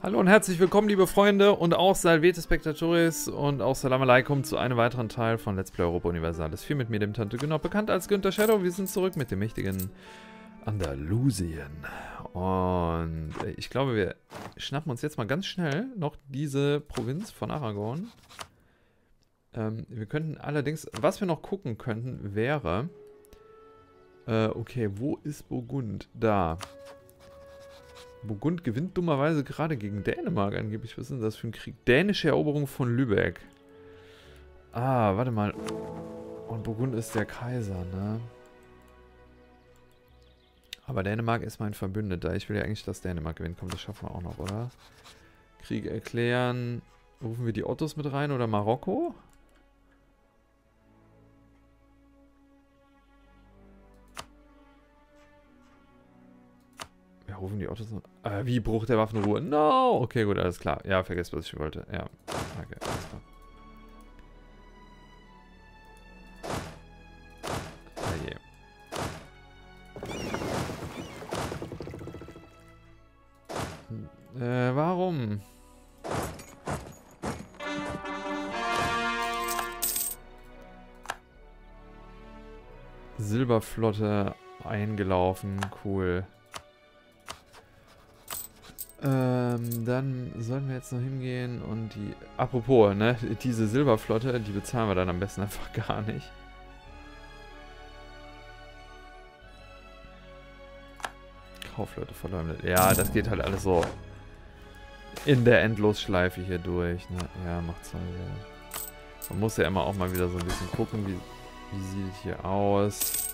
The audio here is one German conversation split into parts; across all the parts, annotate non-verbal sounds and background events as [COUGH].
Hallo und herzlich willkommen, liebe Freunde und auch Salvete Spectatoris und auch Salam Alaikum zu einem weiteren Teil von Let's Play Europa Universalis 4 mit mir, dem Tante Günner, bekannt als Günther Shadow. Wir sind zurück mit dem mächtigen Andalusien. Und äh, ich glaube, wir schnappen uns jetzt mal ganz schnell noch diese Provinz von Aragon. Ähm, wir könnten allerdings, was wir noch gucken könnten, wäre... Äh, okay, wo ist Burgund? Da. Burgund gewinnt dummerweise gerade gegen Dänemark angeblich. Was ist denn das für ein Krieg? Dänische Eroberung von Lübeck. Ah, warte mal. Und Burgund ist der Kaiser, ne? Aber Dänemark ist mein Verbündeter. Ich will ja eigentlich, dass Dänemark gewinnt. Komm, das schaffen wir auch noch, oder? Krieg erklären. Rufen wir die Ottos mit rein oder Marokko? Wir rufen die Ottos. Äh, wie Bruch der Waffenruhe? No! Okay, gut, alles klar. Ja, vergesst, was ich wollte. Ja, okay, alles klar. Ah, je. Äh, warum? Silberflotte eingelaufen, cool. Ähm, dann sollen wir jetzt noch hingehen und die... Apropos, ne, diese Silberflotte, die bezahlen wir dann am besten einfach [LAUGHS] gar nicht. Kaufleute verleumdet. Ja, das geht halt alles so in der Endlosschleife hier durch, ne. Ja, macht Sinn. Man muss ja immer auch mal wieder so ein bisschen gucken, wie, wie sieht es hier aus.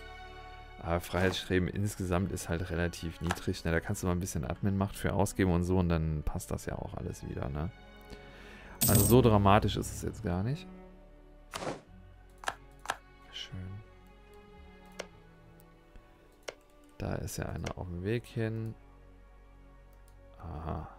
Aber Freiheitsstreben insgesamt ist halt relativ niedrig. Ne? Da kannst du mal ein bisschen Admin-Macht für ausgeben und so und dann passt das ja auch alles wieder. Ne? Also so dramatisch ist es jetzt gar nicht. Schön. Da ist ja einer auf dem Weg hin. Aha.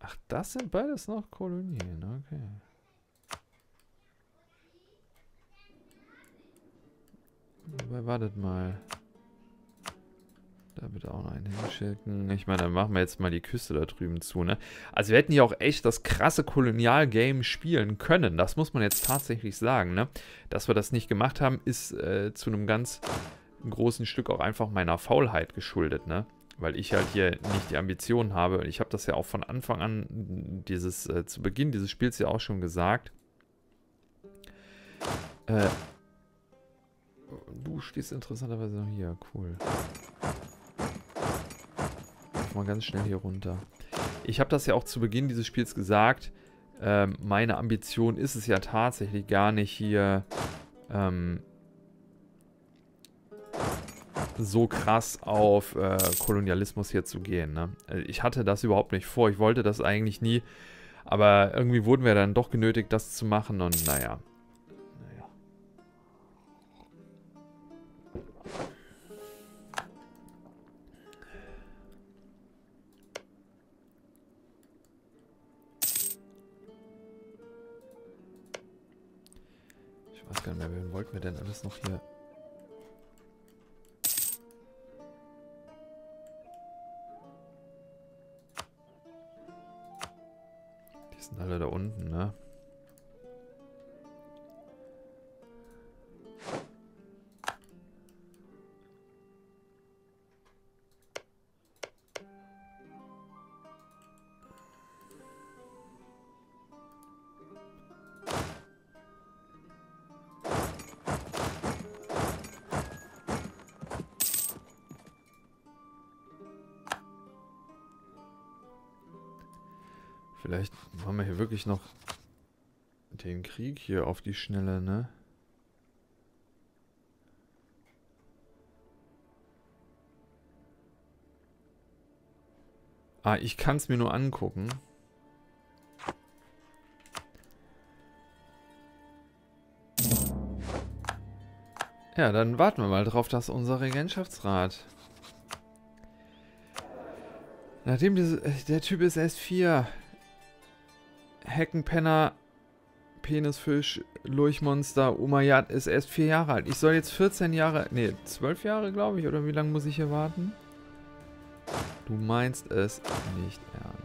Ach, das sind beides noch Kolonien, okay. Aber wartet mal. Da bitte auch noch einen hinschicken. Ich meine, dann machen wir jetzt mal die Küste da drüben zu, ne? Also wir hätten hier auch echt das krasse Kolonialgame spielen können. Das muss man jetzt tatsächlich sagen, ne? Dass wir das nicht gemacht haben, ist äh, zu einem ganz großen Stück auch einfach meiner Faulheit geschuldet, ne? Weil ich halt hier nicht die Ambitionen habe. Ich habe das ja auch von Anfang an, dieses, äh, zu Beginn dieses Spiels ja auch schon gesagt. Äh, Du stehst interessanterweise noch hier. Cool. Mal ganz schnell hier runter. Ich habe das ja auch zu Beginn dieses Spiels gesagt. Ähm, meine Ambition ist es ja tatsächlich gar nicht hier ähm, so krass auf äh, Kolonialismus hier zu gehen. Ne? Äh, ich hatte das überhaupt nicht vor. Ich wollte das eigentlich nie. Aber irgendwie wurden wir dann doch genötigt, das zu machen. Und naja, nicht mehr, wen wollten wir denn alles noch hier? Die sind alle da unten, ne? Vielleicht haben wir hier wirklich noch den Krieg hier auf die Schnelle, ne? Ah, ich kann es mir nur angucken. Ja, dann warten wir mal drauf, dass unser Regentschaftsrat... Nachdem diese, der Typ ist erst vier Heckenpenner Penisfisch, Lurchmonster, Umayyad ist erst vier Jahre alt. Ich soll jetzt 14 Jahre, nee, 12 Jahre, glaube ich, oder wie lange muss ich hier warten? Du meinst es nicht ernst.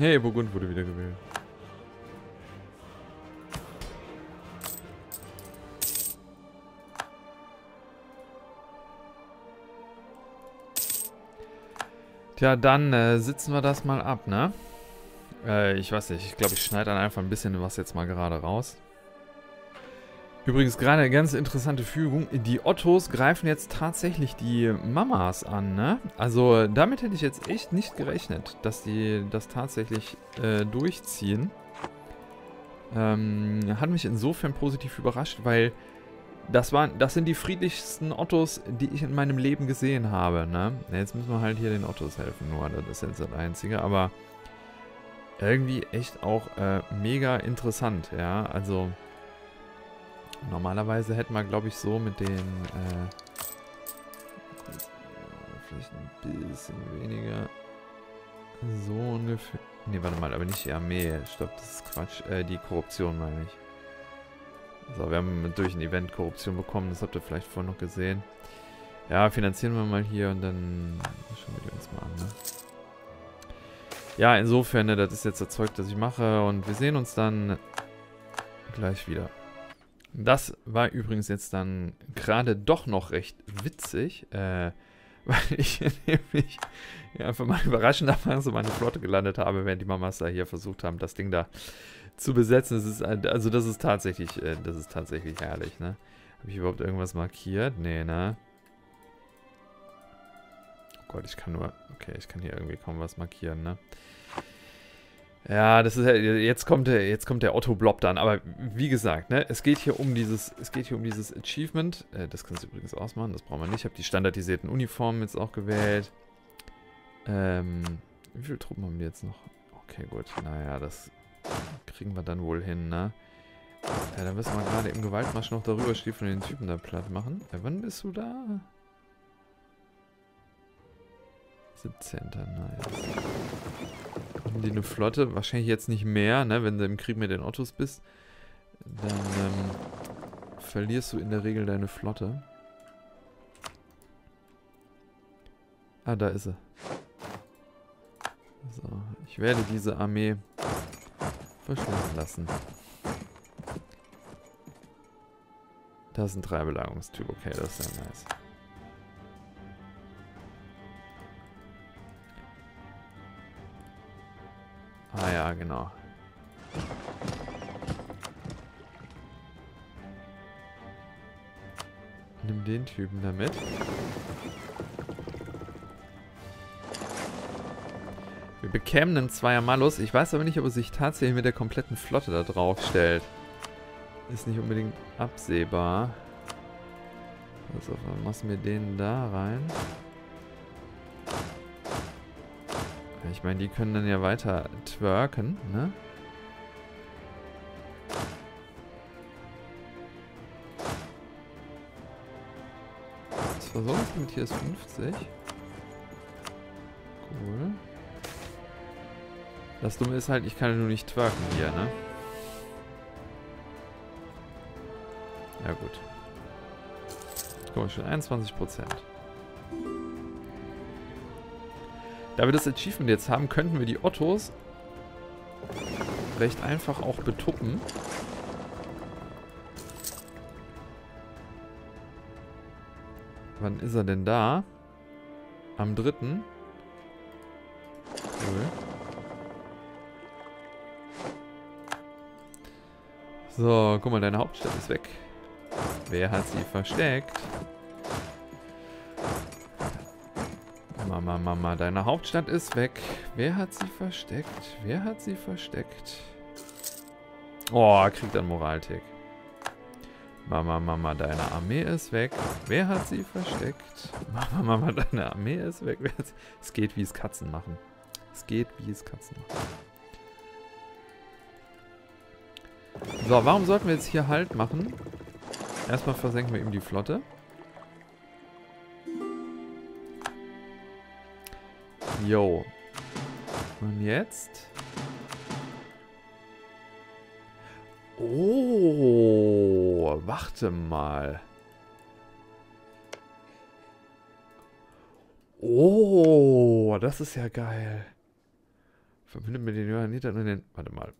Hey, Burgund wurde wieder gewählt. Tja, dann äh, sitzen wir das mal ab, ne? Äh, ich weiß nicht, ich glaube, ich schneide dann einfach ein bisschen was jetzt mal gerade raus. Übrigens gerade eine ganz interessante Fügung. Die Ottos greifen jetzt tatsächlich die Mamas an, ne? Also damit hätte ich jetzt echt nicht gerechnet, dass die das tatsächlich äh, durchziehen. Ähm, hat mich insofern positiv überrascht, weil das, waren, das sind die friedlichsten Ottos, die ich in meinem Leben gesehen habe, ne? Jetzt müssen wir halt hier den Ottos helfen, nur das ist jetzt das Einzige, aber irgendwie echt auch äh, mega interessant, ja, also normalerweise hätten wir, glaube ich, so mit den, äh, vielleicht ein bisschen weniger, so ungefähr, ne, warte mal, aber nicht die Armee, stopp, das ist Quatsch, äh, die Korruption meine ich. So, wir haben durch ein Event Korruption bekommen, das habt ihr vielleicht vorhin noch gesehen. Ja, finanzieren wir mal hier und dann schauen wir uns mal an, ne? Ja, insofern, ne, das ist jetzt das Zeug, das ich mache und wir sehen uns dann gleich wieder. Das war übrigens jetzt dann gerade doch noch recht witzig, äh, [LAUGHS] weil ich nämlich ja, einfach mal [LAUGHS] überraschenderweise meine Flotte gelandet habe, während die Mamas da hier versucht haben, das Ding da zu besetzen. Das ist, also das ist tatsächlich, äh, das ist tatsächlich herrlich, ne? Habe ich überhaupt irgendwas markiert? Nee, ne? Oh Gott, ich kann nur, okay, ich kann hier irgendwie kaum was markieren, ne? Ja, das ist jetzt kommt der jetzt kommt der Otto Blob dann, aber wie gesagt, ne, es geht hier um dieses es geht hier um dieses Achievement. Äh, das kannst du übrigens ausmachen, das brauchen wir nicht. Ich habe die standardisierten Uniformen jetzt auch gewählt. Ähm, wie viele Truppen haben die jetzt noch? Okay, gut. Naja, das kriegen wir dann wohl hin, ne? Ja, dann müssen wir gerade im Gewaltmarsch noch darüber stiefeln und den Typen da platt machen. Ja, wann bist du da? 17. Nice. Haben die eine Flotte? Wahrscheinlich jetzt nicht mehr, ne? Wenn du im Krieg mit den Ottos bist, dann ähm, verlierst du in der Regel deine Flotte. Ah, da ist sie. So, ich werde diese Armee verschwinden lassen. Das ist ein Dreibelagerungstyp. Okay, das ist ja nice. Ah ja, genau. Nimm den Typen damit. Wir bekämen einen Zweier Malus. Ich weiß aber nicht, ob er sich tatsächlich mit der kompletten Flotte da drauf stellt. Ist nicht unbedingt absehbar. Also, dann machen wir den da rein. Ich meine, die können dann ja weiter twerken, ne? Das Versorgungslimit hier ist 50. Cool. Das Dumme ist halt, ich kann ja nur nicht twerken hier, ne? Ja gut. Komisch, schon 21%. Da wir das Achievement jetzt haben, könnten wir die Ottos recht einfach auch betuppen. Wann ist er denn da? Am 3. Cool. So, guck mal, deine Hauptstadt ist weg. Wer hat sie versteckt? Mama, Mama, deine Hauptstadt ist weg. Wer hat sie versteckt? Wer hat sie versteckt? Oh, kriegt ein Moraltick. Mama, Mama, deine Armee ist weg. Wer hat sie versteckt? Mama, Mama, deine Armee ist weg. Es geht, wie es Katzen machen. Es geht, wie es Katzen machen. So, warum sollten wir jetzt hier Halt machen? Erstmal versenken wir ihm die Flotte. Jo. Und jetzt? Oh, warte mal. Oh, das ist ja geil. Verbindet mit den Johannitern und den... Warte mal.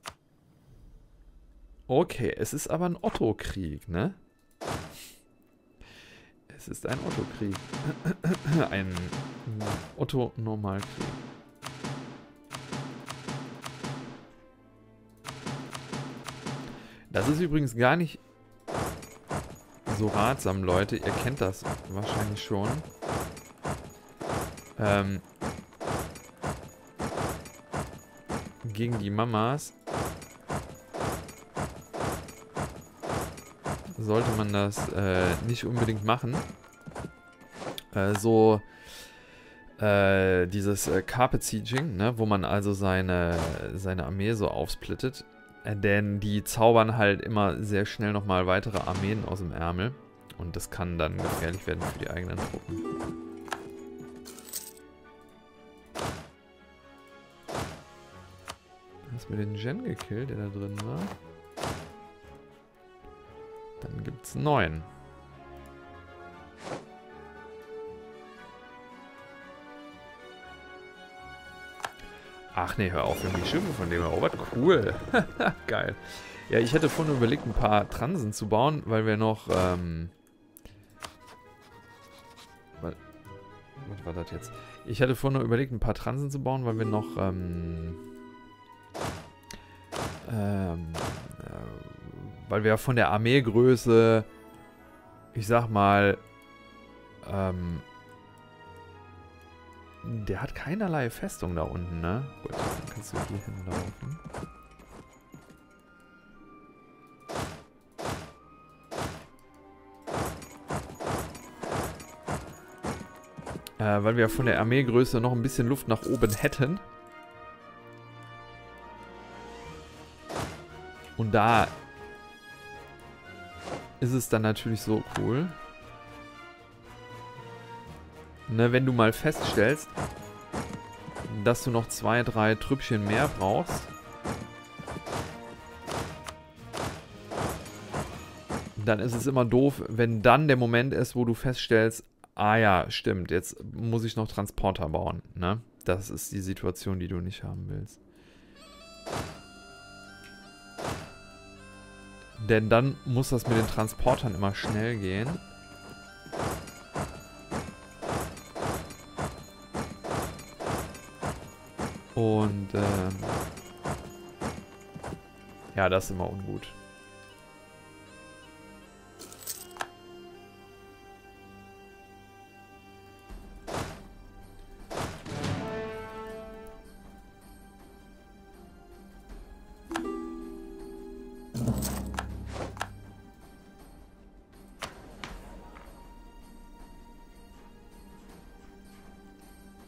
Okay, es ist aber ein Otto-Krieg, ne? Es ist ein Otto-Krieg. [CLEARS THROAT] ein Otto-Normalkrieg. Das ist übrigens gar nicht so ratsam, Leute. Ihr kennt das wahrscheinlich schon. Ähm, gegen die Mamas sollte man das äh, nicht unbedingt machen. Äh, so äh, dieses äh, Carpet Sieging, ne, wo man also seine, seine Armee so aufsplittet. Äh, denn die zaubern halt immer sehr schnell nochmal weitere Armeen aus dem Ärmel. Und das kann dann gefährlich werden für die eigenen Truppen. Hast mir den Gen gekillt, der da drin war? Dann gibt es neun. Ach nee, hör auf, irgendwie Schiffe von dem erobert. Cool. [LAUGHS] Geil. Ja, ich hätte vorhin überlegt, ein paar Transen zu bauen, weil wir noch, ähm... Was, was war das jetzt? Ich hatte vorhin überlegt, ein paar Transen zu bauen, weil wir noch, ähm... Ähm... Äh, weil wir von der Armeegröße, ich sag mal, ähm, der hat keinerlei Festung da unten, ne? Gut, dann kannst du hier hinlaufen. Äh, weil wir von der Armeegröße noch ein bisschen Luft nach oben hätten. Und da ist es dann natürlich so cool. Ne, wenn du mal feststellst, dass du noch zwei, drei Trüppchen mehr brauchst. Dann ist es immer doof, wenn dann der Moment ist, wo du feststellst, ah ja, stimmt, jetzt muss ich noch Transporter bauen. Ne? Das ist die Situation, die du nicht haben willst. Denn dann muss das mit den Transportern immer schnell gehen. Und ähm, ja, das ist immer ungut.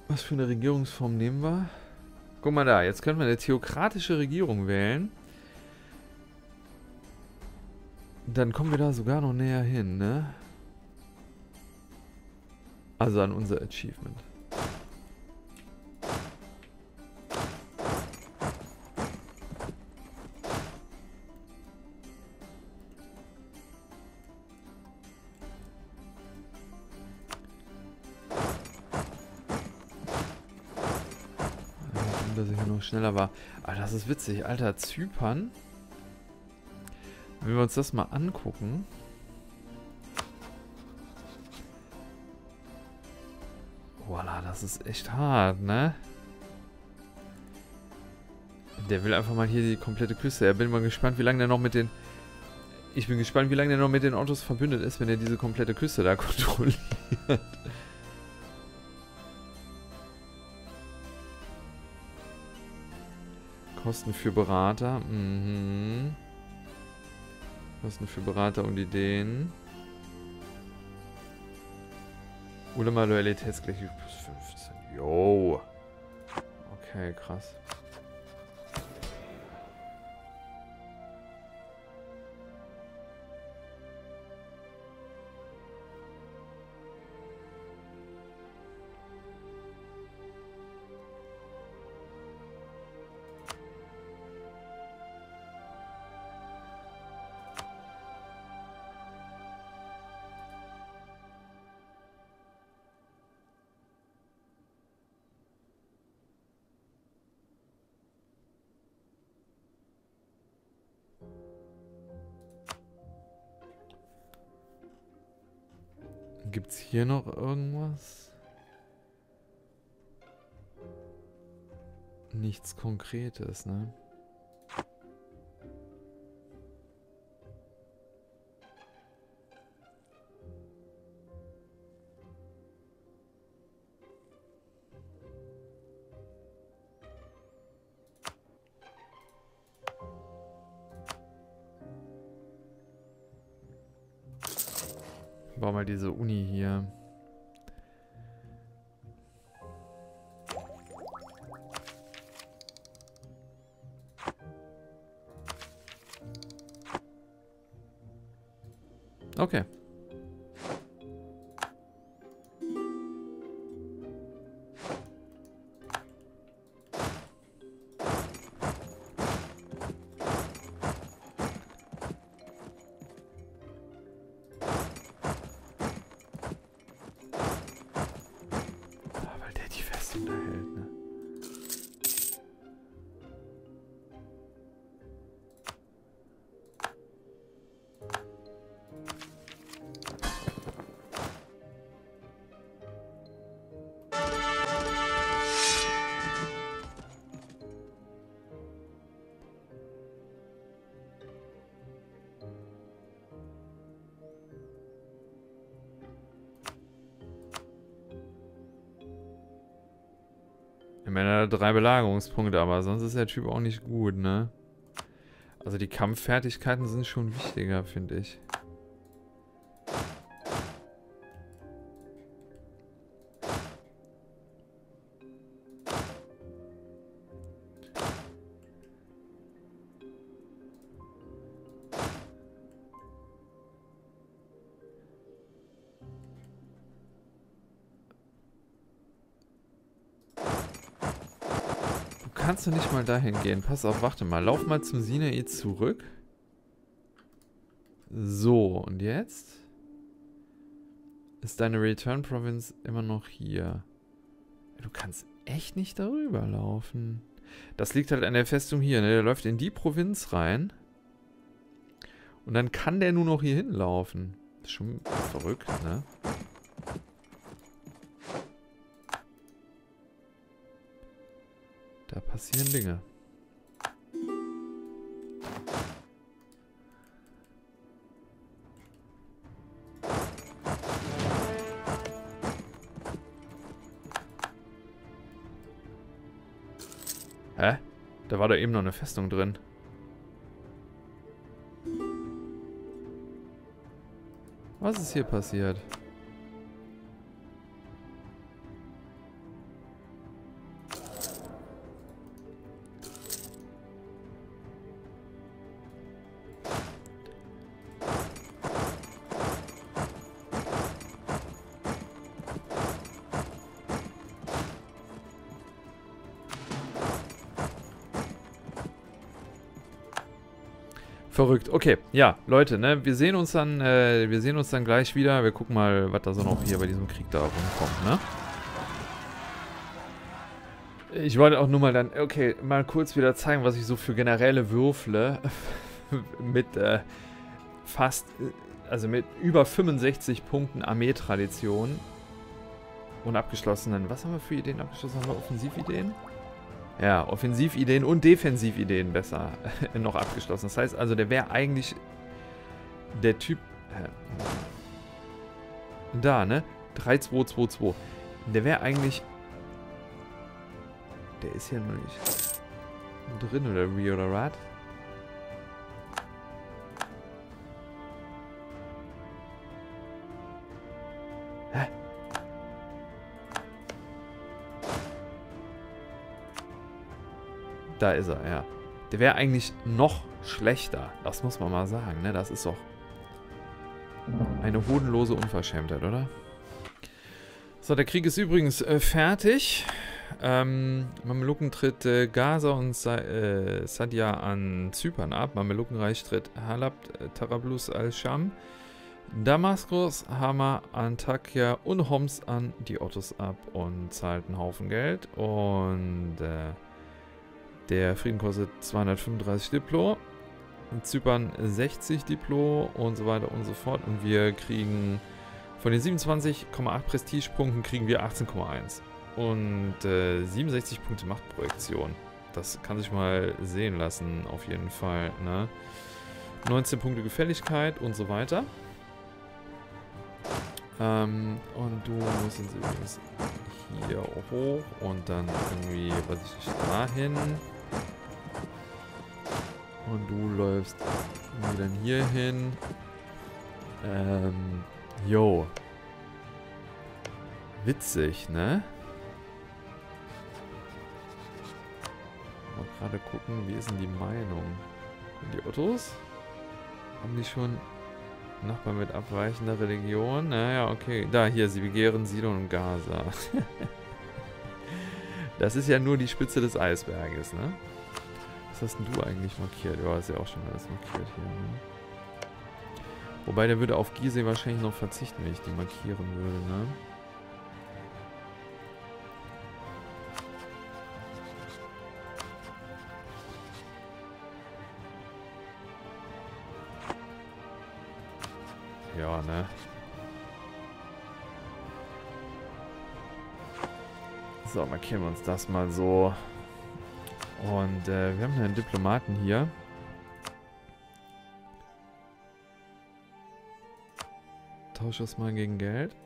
Was für eine Regierungsform nehmen wir? Guck mal da, jetzt können wir eine theokratische Regierung wählen. Dann kommen wir da sogar noch näher hin, ne? Also an unser Achievement. Schneller war. Aber das ist witzig. Alter, Zypern. Wenn wir uns das mal angucken. Voila, das ist echt hart, ne? Der will einfach mal hier die komplette Küste. Ja, bin mal gespannt, wie lange der noch mit den... Ich bin gespannt, wie lange der noch mit den Autos verbündet ist, wenn er diese komplette Küste da [LAUGHS] kontrolliert. Kosten für Berater. Mhm. Kosten für Berater und Ideen. Ulema Loyalitätsgleiche plus 15. Yo. Okay, krass. Gibt's hier noch irgendwas? Nichts Konkretes, ne? Drei Belagerungspunkte, aber sonst ist der Typ auch nicht gut, ne? Also die Kampffertigkeiten sind schon wichtiger, finde ich. Mal dahin gehen. Pass auf, warte mal. Lauf mal zum Sinai zurück. So, und jetzt? Ist deine Return Province immer noch hier? Du kannst echt nicht darüber laufen. Das liegt halt an der Festung hier, ne? Der läuft in die Provinz rein. Und dann kann der nur noch hier hinlaufen. Ist schon verrückt, ne? Da passieren Dinge. Hä? Da war da eben noch eine Festung drin. Was ist hier passiert? Verrückt. Okay, ja, Leute, ne, wir sehen uns dann, äh, wir sehen uns dann gleich wieder. Wir gucken mal, was da so noch hier bei diesem Krieg da rumkommt, ne? Ich wollte auch nur mal dann, okay, mal kurz wieder zeigen, was ich so für Generäle würfle. [LAUGHS] mit äh, fast, also mit über 65 Punkten Armeetradition. Und abgeschlossenen, was haben wir für Ideen abgeschlossen? Haben wir Offensivideen? Ja, Offensivideen und Defensivideen besser [LAUGHS] noch abgeschlossen. Das heißt also, der wäre eigentlich der Typ... Äh, da, ne? 3222. Der wäre eigentlich... Der ist ja noch nicht drin, oder wie, oder Rat? Da ist er, ja. Der wäre eigentlich noch schlechter. Das muss man mal sagen, ne? Das ist doch eine hodenlose Unverschämtheit, oder? So, der Krieg ist übrigens äh, fertig. Ähm, Mameluken tritt äh, Gaza und Sa äh, Sadia an Zypern ab. Mamelukenreich tritt Halab, äh, Tarablus al-Sham, Damaskus, Hama, Antakya und Homs an die Ottos ab und zahlt einen Haufen Geld. Und äh, der Frieden kostet 235 Diplo. Zypern 60 Diplo und so weiter und so fort. Und wir kriegen von den 27,8 Prestigepunkten kriegen wir 18,1. Und äh, 67 Punkte Machtprojektion. Das kann sich mal sehen lassen, auf jeden Fall. Ne? 19 Punkte Gefälligkeit und so weiter. Ähm, und du musst jetzt übrigens hier hoch und dann irgendwie, was ich dahin. Und du läufst dann hier hin. Ähm, jo. Witzig, ne? Mal gerade gucken, wie ist denn die Meinung? Und die Ottos? Haben die schon Nachbarn mit abweichender Religion? Naja, okay. Da, hier, sie begehren Sidon und Gaza. [LAUGHS] das ist ja nur die Spitze des Eisberges, ne? Was hast denn du eigentlich markiert? Ja, ist ja auch schon alles markiert hier, ne? Wobei, der würde auf Gizeh wahrscheinlich noch verzichten, wenn ich die markieren würde, ne? Ja, ne? So, markieren wir uns das mal so. Und äh, wir haben einen Diplomaten hier. Tausche das mal gegen Geld.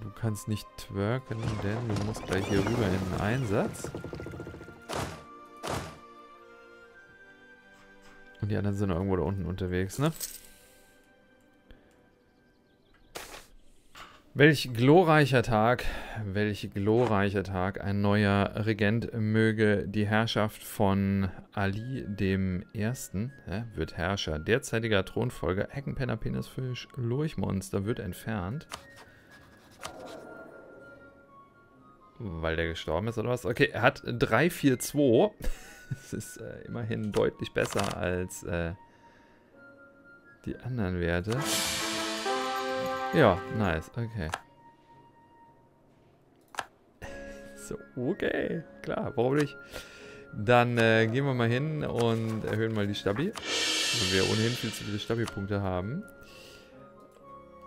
Du kannst nicht twerken, denn du musst gleich hier rüber in den Einsatz. Die anderen sind irgendwo da unten unterwegs, ne? Welch glorreicher Tag, welch glorreicher Tag. Ein neuer Regent möge die Herrschaft von Ali dem Ersten, ja, wird Herrscher. Derzeitiger Thronfolger Heckenpenner Penisfisch Lurchmonster wird entfernt. Weil der gestorben ist oder was? Okay, er hat 342. [LAUGHS] Das ist äh, immerhin deutlich besser als äh, die anderen Werte. Ja, nice, okay. [LAUGHS] so, okay, klar, warum nicht? Dann äh, gehen wir mal hin und erhöhen mal die Stabi. Weil wir ohnehin viel zu viele Stabi-Punkte haben.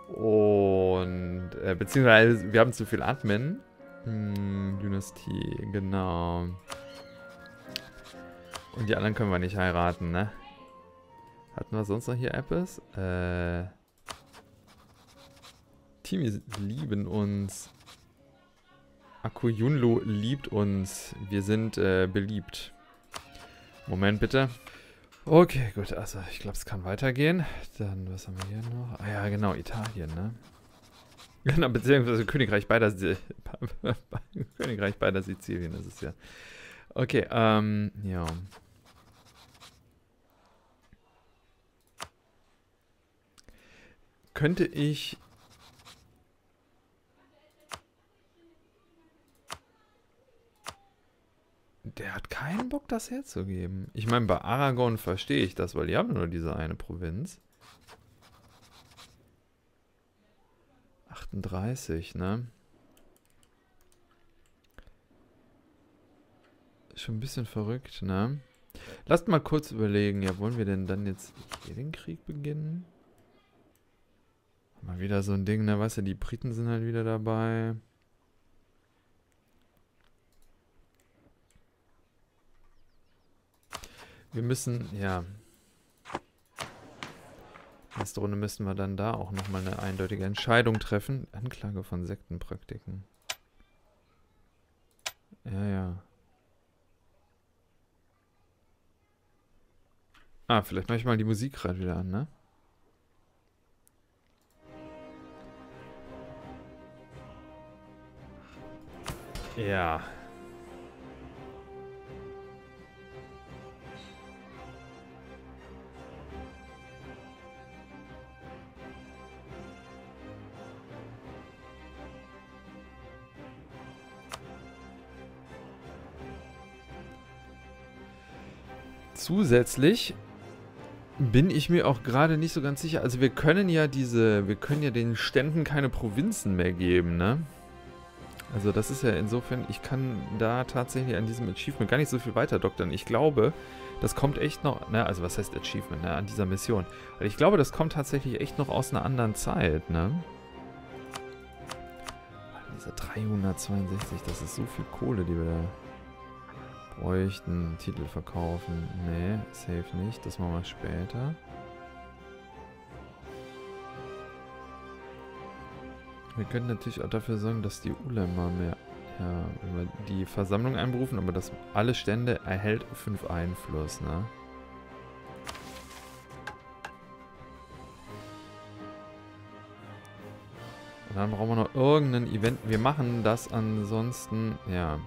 Und, äh, beziehungsweise wir haben zu viel Admin. Hm, Dynastie, genau. Und die anderen können wir nicht heiraten, ne? Hatten wir sonst noch hier Apples? Äh. Teamies lieben uns. Akuyunlu liebt uns. Wir sind äh, beliebt. Moment bitte. Okay, gut. Also, ich glaube, es kann weitergehen. Dann, was haben wir hier noch? Ah ja, genau, Italien, ne? [LAUGHS] Genau, beziehungsweise Königreich beider, [LAUGHS] Königreich beider Sizilien ist es ja. Okay, ähm, ja. Könnte ich... Der hat keinen Bock, das herzugeben. Ich meine, bei Aragon verstehe ich das, weil die haben nur diese eine Provinz. 38, ne? Schon ein bisschen verrückt, ne? Lasst mal kurz überlegen, ja, wollen wir denn dann jetzt hier den Krieg beginnen? Mal wieder so ein Ding, ne, weißt du, die Briten sind halt wieder dabei. Wir müssen, ja. Nächste Runde müssen wir dann da auch nochmal eine eindeutige Entscheidung treffen. Anklage von Sektenpraktiken. Ja, ja. Ah, vielleicht mache ich mal die Musik gerade wieder an, ne? Ja. Zusätzlich bin ich mir auch gerade nicht so ganz sicher. Also wir können ja diese, wir können ja den Ständen keine Provinzen mehr geben, ne? Also das ist ja insofern, ich kann da tatsächlich an diesem Achievement gar nicht so viel weiter doktern. Ich glaube, das kommt echt noch, ne, also was heißt Achievement, ne, an dieser Mission. Also ich glaube, das kommt tatsächlich echt noch aus einer anderen Zeit, ne? Diese 362, das ist so viel Kohle, die wir da Bräuchten Titel verkaufen. Nee, safe nicht. Das machen wir später. Wir können natürlich auch dafür sorgen, dass die Ulema mehr ja, über die Versammlung einberufen, aber dass alle Stände erhält 5 Einfluss, ne? Und dann brauchen wir noch irgendein Event. Wir machen das ansonsten, ja.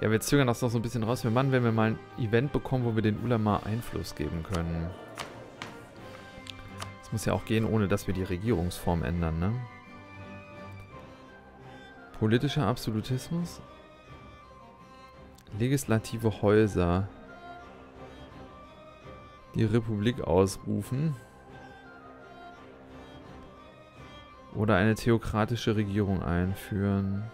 Ja, wir zögern das noch so ein bisschen raus. Wir machen, wenn wir mal ein Event bekommen, wo wir den Ulama Einfluss geben können. Das muss ja auch gehen, ohne dass wir die Regierungsform ändern, ne? Politischer Absolutismus? Legislative Häuser. Die Republik ausrufen. Oder eine theokratische Regierung einführen.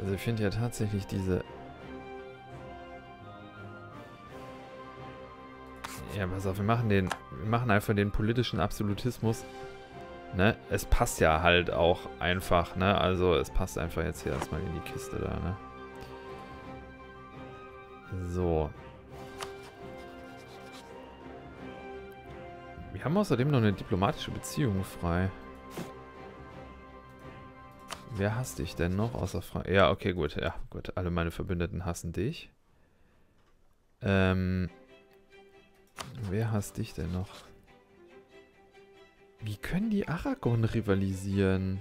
Also ich finde ja tatsächlich diese... Ja, pass auf, wir machen den... Wir machen einfach den politischen Absolutismus. Ne? Es passt ja halt auch einfach, ne? Also es passt einfach jetzt hier erstmal in die Kiste da, ne? So. Wir haben außerdem noch eine diplomatische Beziehung frei. Wer hasst dich denn noch außer Frank? Ja, okay, gut. Ja, gut. Alle meine Verbündeten hassen dich. Ähm. Wer hasst dich denn noch? Wie können die Aragon rivalisieren?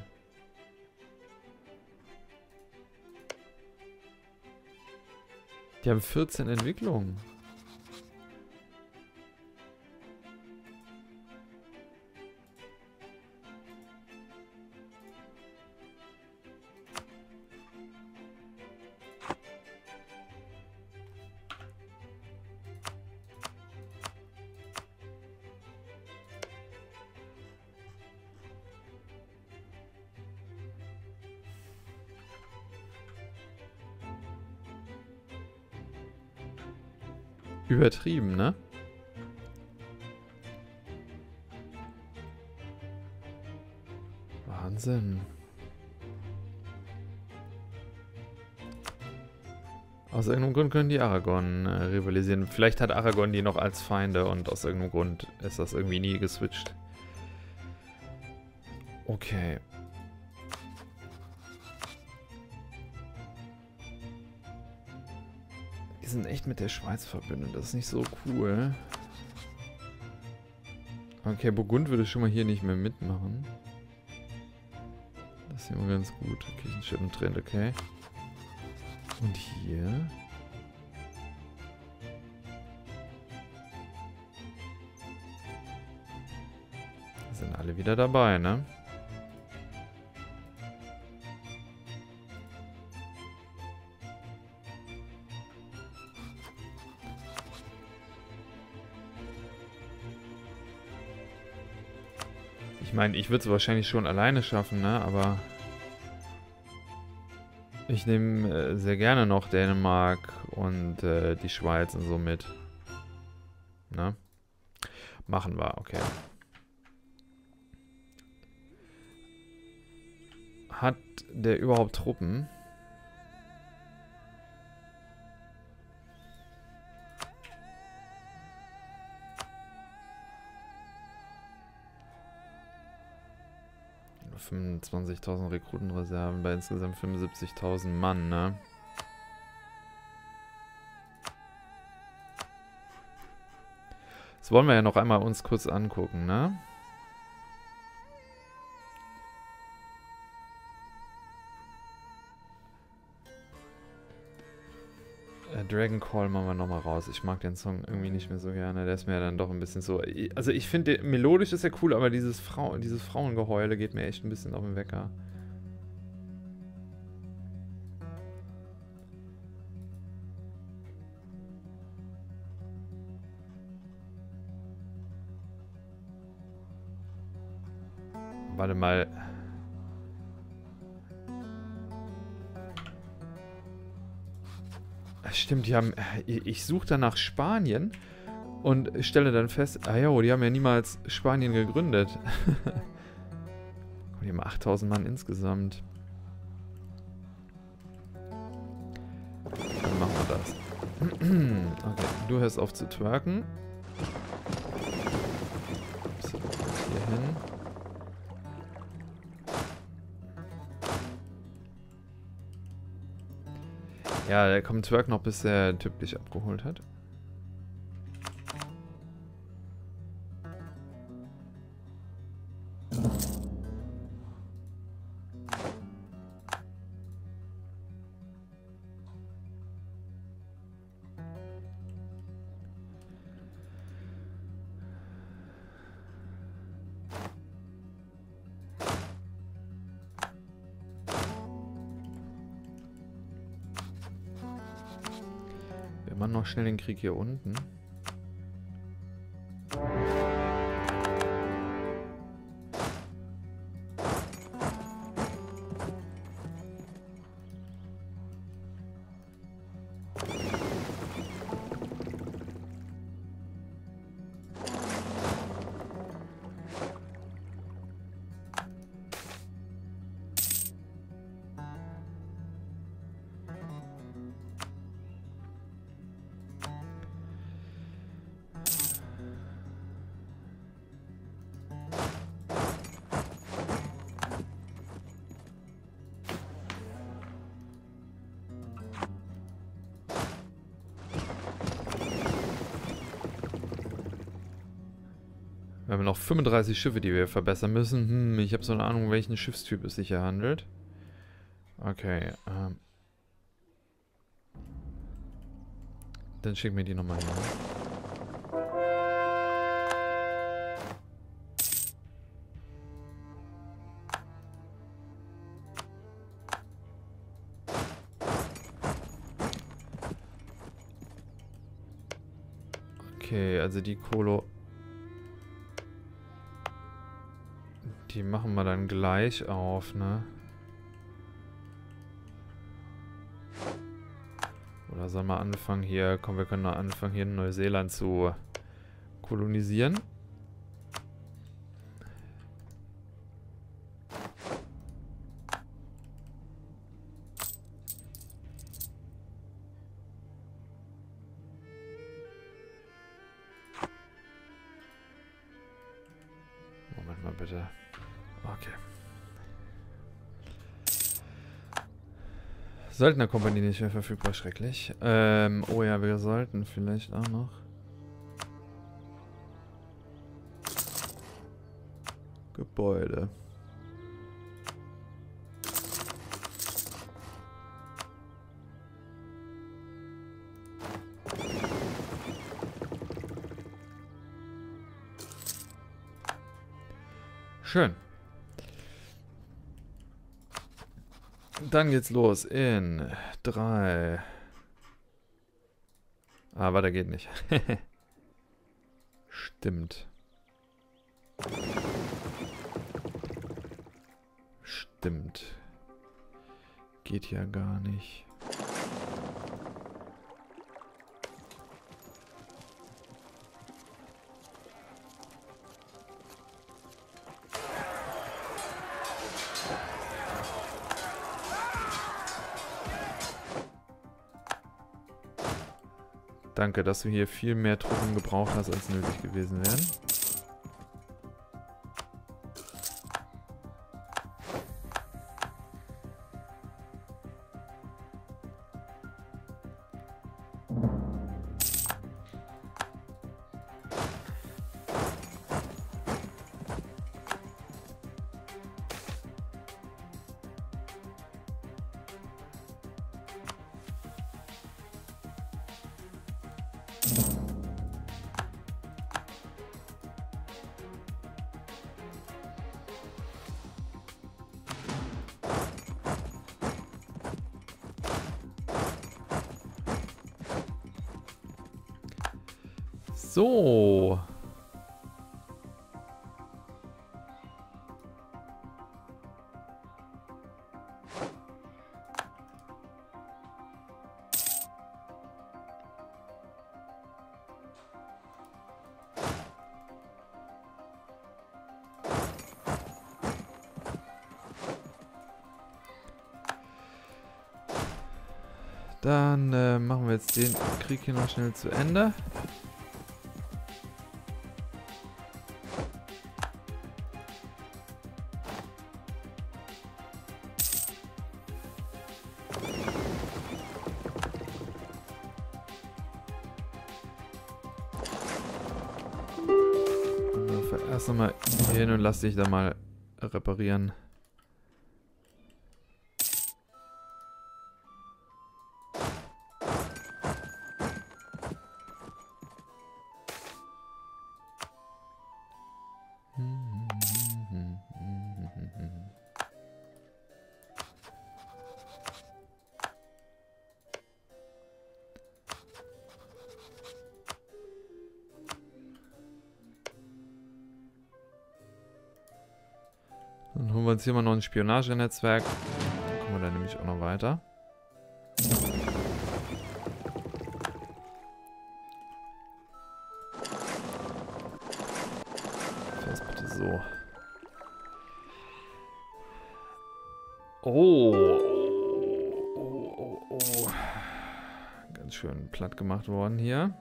Die haben 14 Entwicklungen. Übertrieben, ne? Wahnsinn. Aus irgendeinem Grund können die Aragorn äh, rivalisieren. Vielleicht hat Aragorn die noch als Feinde und aus irgendeinem Grund ist das irgendwie nie geswitcht. Okay. Die sind echt mit der Schweiz verbündet. Das ist nicht so cool. Okay, Burgund würde schon mal hier nicht mehr mitmachen. Das ist mal ganz gut. Kirchenschiff und Trend, okay. Und hier... Sind alle wieder dabei, ne? Meine, ich würde es wahrscheinlich schon alleine schaffen, ne? Aber ich nehme äh, sehr gerne noch Dänemark und äh, die Schweiz und so mit. Ne? Machen wir, okay. Hat der überhaupt Truppen? 25.000 Rekrutenreserven bei insgesamt 75.000 Mann, ne? Das wollen wir ja noch einmal uns kurz angucken, ne? Dragon Call machen wir nochmal raus. Ich mag den Song irgendwie nicht mehr so gerne. Der ist mir dann doch ein bisschen so. Also ich finde, melodisch ist ja cool, aber dieses, Frau, dieses Frauengeheule geht mir echt ein bisschen auf den Wecker. Warte mal. Stimmt, die haben. Ich suche dann nach Spanien und stelle dann fest, ah ja, die haben ja niemals Spanien gegründet. [LAUGHS] die haben 8000 Mann insgesamt. Dann machen wir das. [CLEARS THROAT] Okay, du hörst auf zu twerken. Ja, der kommt Twerk noch, bis der Typ dich abgeholt hat. Schnell den Krieg hier unten. Wir haben noch 35 Schiffe, die wir verbessern müssen. Hm, ich habe so eine Ahnung, welchen Schiffstyp es sich hier handelt. Okay, ähm. Dann schick mir die nochmal hin. Okay, also die Kolo Die machen wir dann gleich auf, ne? Oder sollen wir anfangen hier... Komm, wir können noch anfangen hier in Neuseeland zu kolonisieren. Söldnerkompanie nicht mehr verfügbar, schrecklich. Ähm, oh ja, wir sollten vielleicht auch noch. Gebäude. Schön. dann geht's los in drei. Ah, weiter geht nicht. [LAUGHS] Stimmt. Stimmt. Geht ja gar nicht. Danke, dass du hier viel mehr Truppen gebraucht hast, als nötig gewesen wären. So. Dann äh, machen wir jetzt den Krieg hier noch schnell zu Ende. Lass dich da mal reparieren. Dann holen wir uns hier mal noch ein Spionagenetzwerk. Dann kommen wir dann nämlich auch noch weiter. Das bitte so. Oh. Oh, oh, oh. Ganz schön platt gemacht worden hier.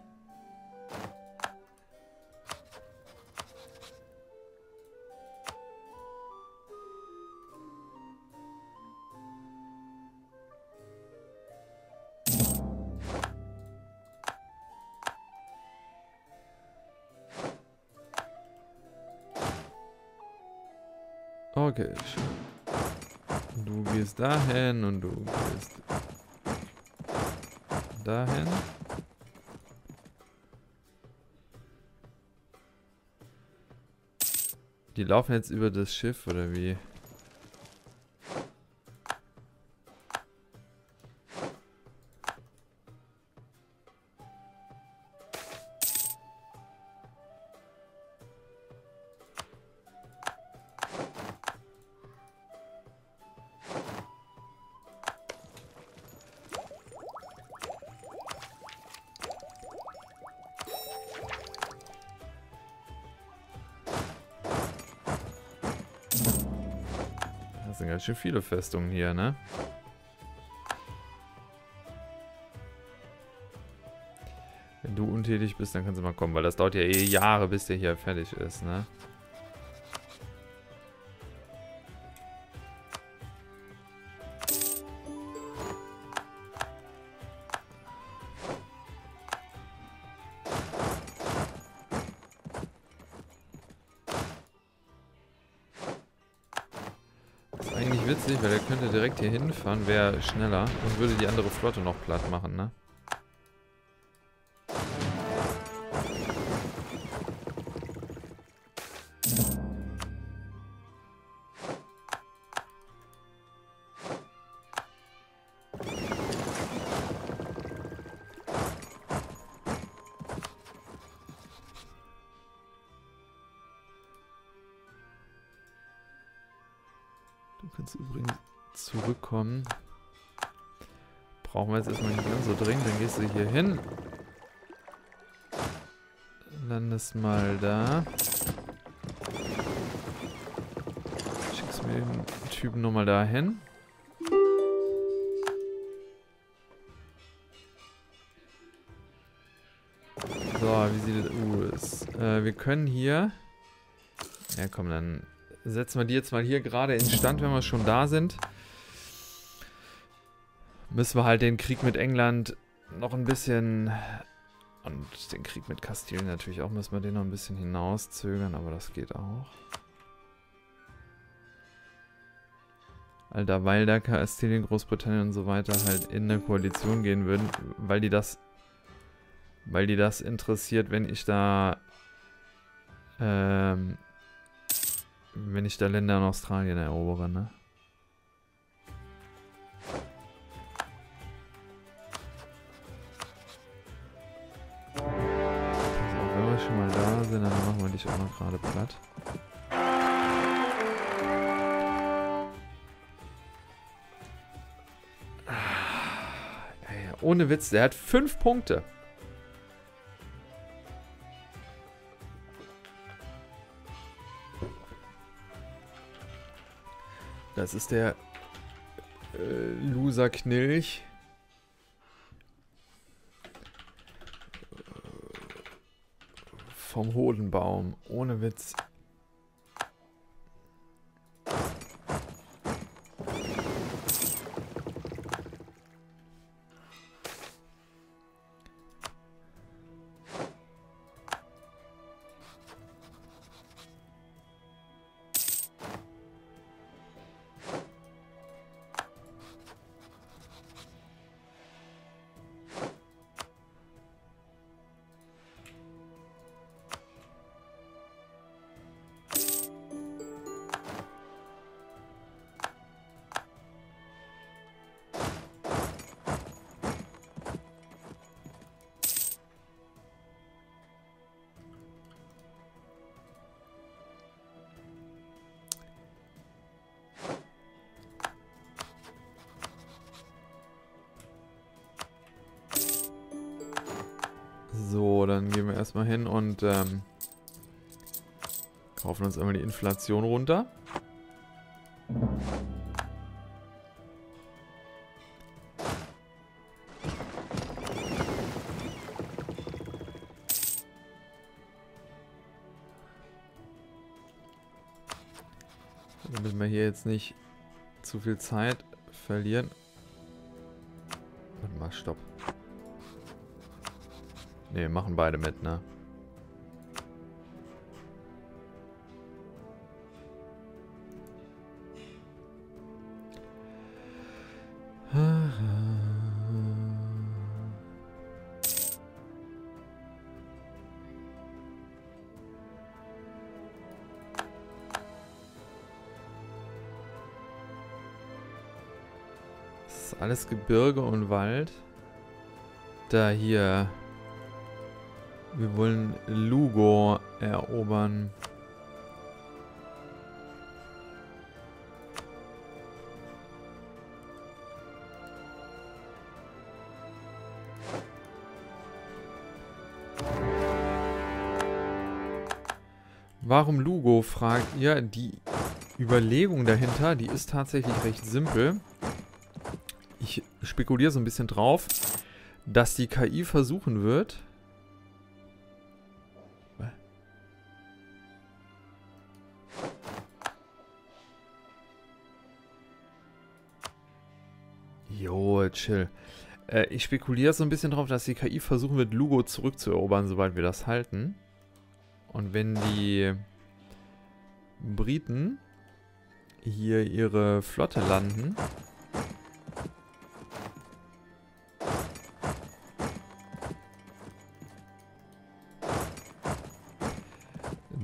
Dahin und du gehst dahin. Die laufen jetzt über das Schiff oder wie? Sind ganz schön viele Festungen hier, ne? Wenn du untätig bist, dann kannst du mal kommen, weil das dauert ja eh Jahre, bis der hier fertig ist, ne? Hier hinfahren, wäre schneller und würde die andere Flotte noch platt machen, ne? Mal da. Schickst mir den Typen nochmal dahin. So, wie sieht es aus? Äh, wir können hier... Ja, komm, dann setzen wir die jetzt mal hier gerade in Stand, wenn wir schon da sind. Müssen wir halt den Krieg mit England noch ein bisschen... Und den Krieg mit Kastilien natürlich auch, müssen wir den noch ein bisschen hinauszögern, aber das geht auch. Alter, weil da Kastilien, Großbritannien und so weiter halt in eine Koalition gehen würden, weil die das weil die das interessiert, wenn ich da ähm, wenn ich da Länder in Australien erobere, ne? Dann machen wir dich auch noch gerade platt. Ohne Witz, der hat fünf Punkte. Das ist der äh, Loser Knilch. Vom Hodenbaum. Ohne Witz. Erstmal hin und ähm, kaufen uns einmal die Inflation runter. Damit wir hier jetzt nicht zu viel Zeit verlieren. Warte mal, stopp. Ne, machen beide mit, ne? Alles Gebirge und Wald. Da hier wir wollen Lugo erobern. Warum Lugo, fragt ihr. Die Überlegung dahinter, die ist tatsächlich recht simpel. Ich spekuliere so ein bisschen drauf, dass die KI versuchen wird, chill. Äh, ich spekuliere so ein bisschen drauf, dass die KI versuchen wird, Lugo zurückzuerobern, sobald wir das halten. Und wenn die Briten hier ihre Flotte landen,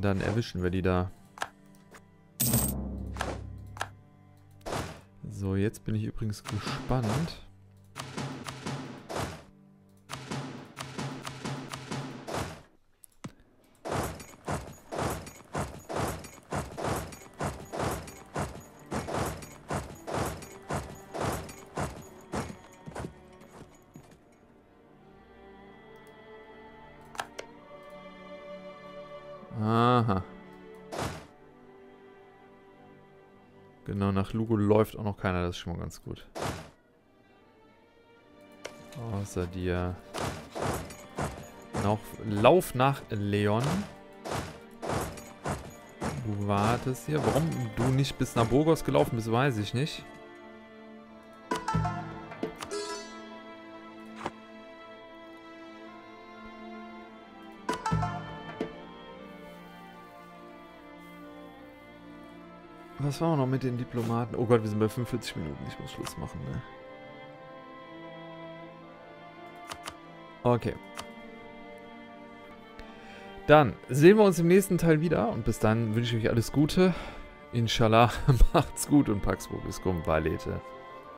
dann erwischen wir die da. So, jetzt bin ich übrigens gespannt. Ist schon mal ganz gut. Außer dir. Noch, lauf nach Leon. Du wartest hier. Warum du nicht bis nach Burgos gelaufen bist, weiß ich nicht. Was war noch mit den Diplomaten? Oh Gott, wir sind bei 45 Minuten. Ich muss Schluss machen, ne? Okay. Dann sehen wir uns im nächsten Teil wieder und bis dann wünsche ich euch alles Gute. Inshallah, [LAUGHS] macht's gut und Pax Vobiscum Valete.